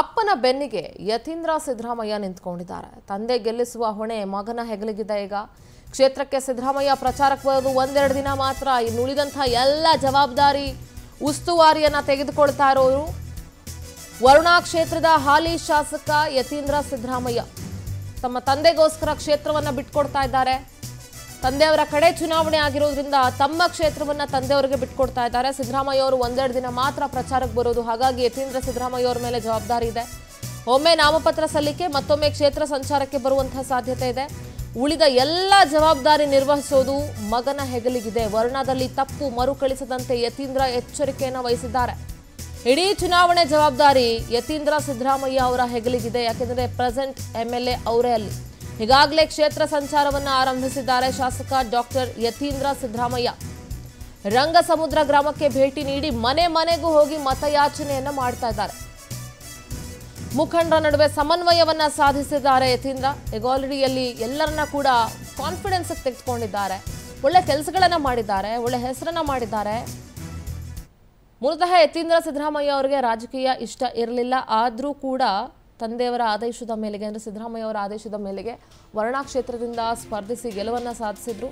ಅಪ್ಪನ ಬೆನ್ನಿಗೆ ಯತೀಂದ್ರ ಸಿದ್ದರಾಮಯ್ಯ ನಿಂತ್ಕೊಂಡಿದ್ದಾರೆ. ತಂದೆ ಗೆಲ್ಲಿಸುವ ಹೊಣೆ ಮಗನ ಹೆಗಲಿಗಿದೆ ಈಗ. ಕ್ಷೇತ್ರಕ್ಕೆ ಸಿದ್ದರಾಮಯ್ಯ ಪ್ರಚಾರಕ್ಕೆ ಬರೋದು ಒಂದೆರಡು ದಿನ ಮಾತ್ರ. ಇನ್ನುಳಿದಂಥ ಎಲ್ಲ ಜವಾಬ್ದಾರಿ ಉಸ್ತುವಾರಿಯನ್ನು ತೆಗೆದುಕೊಳ್ತಾ ಇರೋರು. ವರುಣಾ ಕ್ಷೇತ್ರದ ಹಾಲಿ ಶಾಸಕ ಯತೀಂದ್ರ ಸಿದ್ದರಾಮಯ್ಯ ತಮ್ಮ ತಂದೆಗೋಸ್ಕರ ಕ್ಷೇತ್ರವನ್ನು ಬಿಟ್ಕೊಡ್ತಾ ಇದ್ದಾರೆ. ತಂದೆಯವರ ಕಡೆ ಚುನಾವಣೆ ಆಗಿರೋದ್ರಿಂದ ತಮ್ಮ ಕ್ಷೇತ್ರವನ್ನ ತಂದೆಯವರಿಗೆ ಬಿಟ್ಕೊಡ್ತಾ ಇದ್ದಾರೆ. ಸಿದ್ದರಾಮಯ್ಯ ಅವರು ಒಂದೆರಡು ದಿನ ಮಾತ್ರ ಪ್ರಚಾರಕ್ಕೆ ಬರೋದು. ಹಾಗಾಗಿ ಯತೀಂದ್ರ ಸಿದ್ದರಾಮಯ್ಯ ಅವರ ಮೇಲೆ ಜವಾಬ್ದಾರಿ ಇದೆ. ಒಮ್ಮೆ ನಾಮಪತ್ರ ಸಲ್ಲಿಕೆ, ಮತ್ತೊಮ್ಮೆ ಕ್ಷೇತ್ರ ಸಂಚಾರಕ್ಕೆ ಬರುವಂತಹ ಸಾಧ್ಯತೆ ಇದೆ. ಉಳಿದ ಎಲ್ಲ ಜವಾಬ್ದಾರಿ ನಿರ್ವಹಿಸೋದು ಮಗನ ಹೆಗಲಿಗಿದೆ. ವರ್ಣದಲ್ಲಿ ತಪ್ಪು ಮರುಕಳಿಸದಂತೆ ಯತೀಂದ್ರ ಎಚ್ಚರಿಕೆಯನ್ನು ವಹಿಸಿದ್ದಾರೆ. ಇಡೀ ಚುನಾವಣೆ ಜವಾಬ್ದಾರಿ ಯತೀಂದ್ರ ಸಿದ್ದರಾಮಯ್ಯ ಅವರ ಹೆಗಲಿಗಿದೆ. ಯಾಕೆಂದರೆ ಪ್ರೆಸೆಂಟ್ ಎಂ ಎಲ್ ಎ ಅವರೇ ಅಲ್ಲಿ. ಈಗಾಗಲೇ ಕ್ಷೇತ್ರ ಸಂಚಾರವನ್ನು ಆರಂಭಿಸಿದ್ದಾರೆ ಶಾಸಕ ಡಾಕ್ಟರ್ ಯತೀಂದ್ರ ಸಿದ್ದರಾಮಯ್ಯ. ರಂಗಸಮುದ್ರ ಗ್ರಾಮಕ್ಕೆ ಭೇಟಿ ನೀಡಿ ಮನೆ ಮನೆಗೂ ಹೋಗಿ ಮತಯಾಚನೆಯನ್ನ ಮಾಡ್ತಾ ಇದ್ದಾರೆ. ಮುಖಂಡರ ನಡುವೆ ಸಮನ್ವಯವನ್ನ ಸಾಧಿಸಿದ್ದಾರೆ ಯತೀಂದ್ರ. ಅಲ್ಲಿ ಎಲ್ಲರನ್ನ ಕೂಡ ಕಾನ್ಫಿಡೆನ್ಸ್ ತೆಗೆದುಕೊಂಡಿದ್ದಾರೆ. ಒಳ್ಳೆ ಕೆಲಸಗಳನ್ನ ಮಾಡಿದ್ದಾರೆ, ಒಳ್ಳೆ ಹೆಸರನ್ನ ಮಾಡಿದ್ದಾರೆ. ಮೂಲತಃ ಯತೀಂದ್ರ ಸಿದ್ದರಾಮಯ್ಯ ಅವರಿಗೆ ರಾಜಕೀಯ ಇಷ್ಟ ಇರಲಿಲ್ಲ, ಆದರೂ ಕೂಡ ತಂದೆಯವರ ಆದೇಶದ ಮೇಲೆಗೆ ಅಂದರೆ ಸಿದ್ದರಾಮಯ್ಯ ಅವರ ಆದೇಶದ ಮೇಲೆಗೆ ವರ್ಣಾ ಕ್ಷೇತ್ರದಿಂದ ಸ್ಪರ್ಧಿಸಿ ಗೆಲುವನ್ನು ಸಾಧಿಸಿದ್ರು.